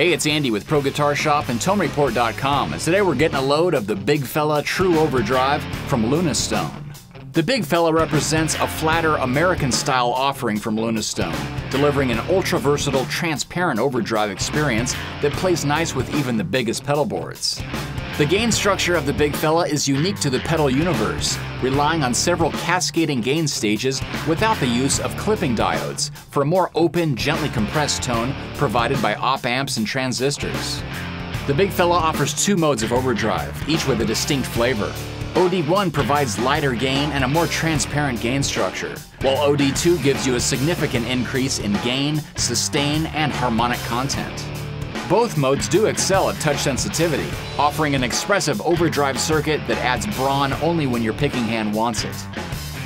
Hey, it's Andy with Pro Guitar Shop and ToneReport.com, and today we're getting a load of the Big Fella True Overdrive from Lunastone. The Big Fella represents a flatter American style offering from Lunastone, delivering an ultra versatile, transparent overdrive experience that plays nice with even the biggest pedal boards. The gain structure of the Big Fella is unique to the pedal universe, relying on several cascading gain stages without the use of clipping diodes for a more open, gently compressed tone provided by op amps and transistors. The Big Fella offers two modes of overdrive, each with a distinct flavor. OD1 provides lighter gain and a more transparent gain structure, while OD2 gives you a significant increase in gain, sustain, and harmonic content. Both modes do excel at touch sensitivity, offering an expressive overdrive circuit that adds brawn only when your picking hand wants it.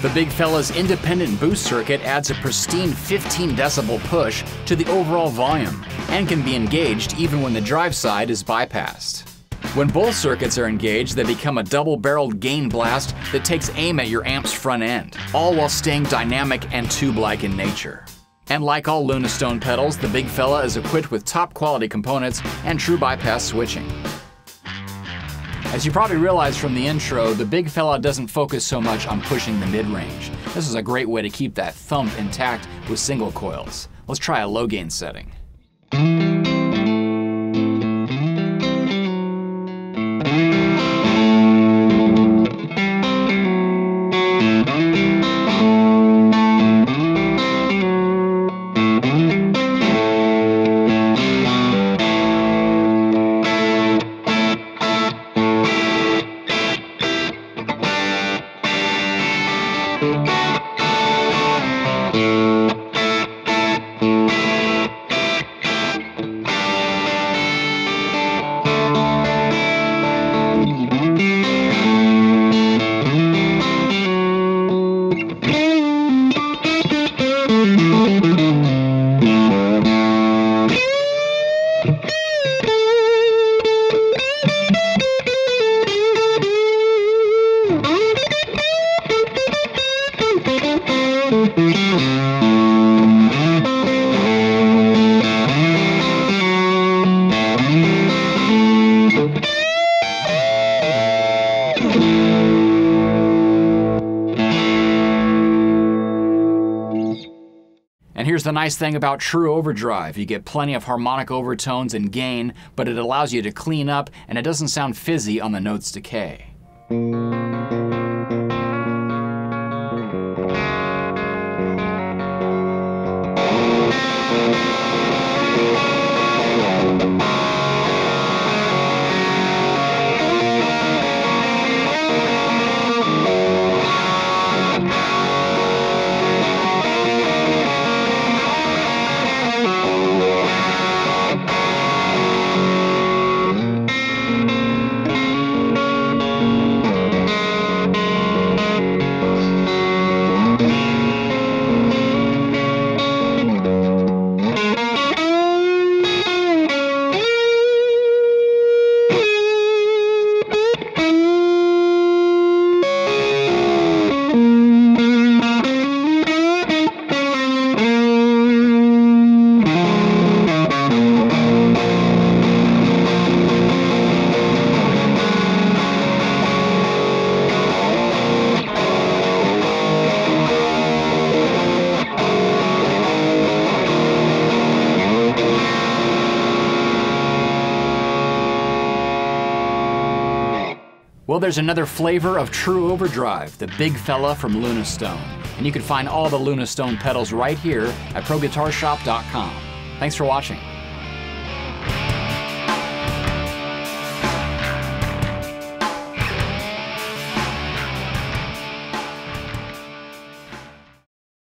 The Big Fella's independent boost circuit adds a pristine 15 decibel push to the overall volume and can be engaged even when the drive side is bypassed. When both circuits are engaged, they become a double-barreled gain blast that takes aim at your amp's front end, all while staying dynamic and tube-like in nature. And like all Lunastone pedals, the Big Fella is equipped with top quality components and true bypass switching. As you probably realized from the intro, the Big Fella doesn't focus so much on pushing the mid-range. This is a great way to keep that thump intact with single coils. Let's try a low gain setting. And here's the nice thing about True Overdrive. You get plenty of harmonic overtones and gain, but it allows you to clean up and it doesn't sound fizzy on the note's decay. Well, there's another flavor of true overdrive, the big fella from Lunastone. And you can find all the Lunastone pedals right here at ProGuitarShop.com. Thanks for watching.